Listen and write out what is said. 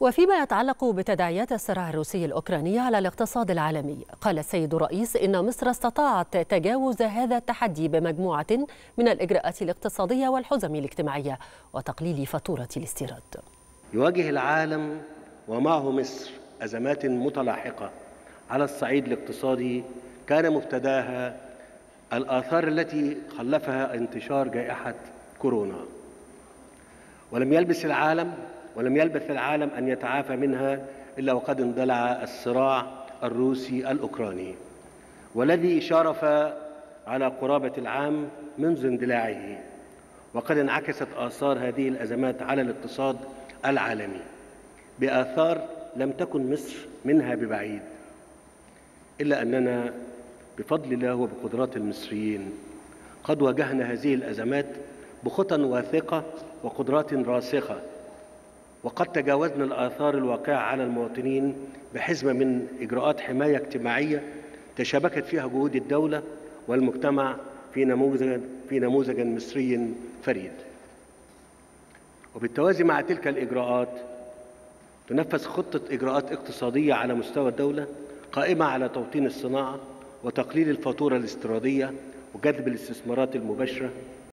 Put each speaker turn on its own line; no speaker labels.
وفيما يتعلق بتداعيات الصراع الروسي الأوكراني على الاقتصاد العالمي قال السيد الرئيس إن مصر استطاعت تجاوز هذا التحدي بمجموعة من الإجراءات الاقتصادية والحزم الاجتماعية وتقليل فاتورة الاستيراد.
يواجه العالم ومعه مصر أزمات متلاحقة على الصعيد الاقتصادي كان مبتداها الآثار التي خلفها انتشار جائحة كورونا. ولم يلبس العالم ولم يلبث العالم أن يتعافى منها إلا وقد اندلع الصراع الروسي الأوكراني والذي شارف على قرابة العام منذ اندلاعه وقد انعكست آثار هذه الأزمات على الاقتصاد العالمي بآثار لم تكن مصر منها ببعيد إلا أننا بفضل الله وبقدرات المصريين قد واجهنا هذه الأزمات بخطى واثقة وقدرات راسخة وقد تجاوزنا الآثار الواقعة على المواطنين بحزمة من إجراءات حماية اجتماعية تشابكت فيها جهود الدولة والمجتمع في نموذج في نموذج مصري فريد. وبالتوازي مع تلك الإجراءات تنفذ خطة إجراءات اقتصادية على مستوى الدولة قائمة على توطين الصناعة وتقليل الفاتورة الاستيرادية وجذب الاستثمارات المباشرة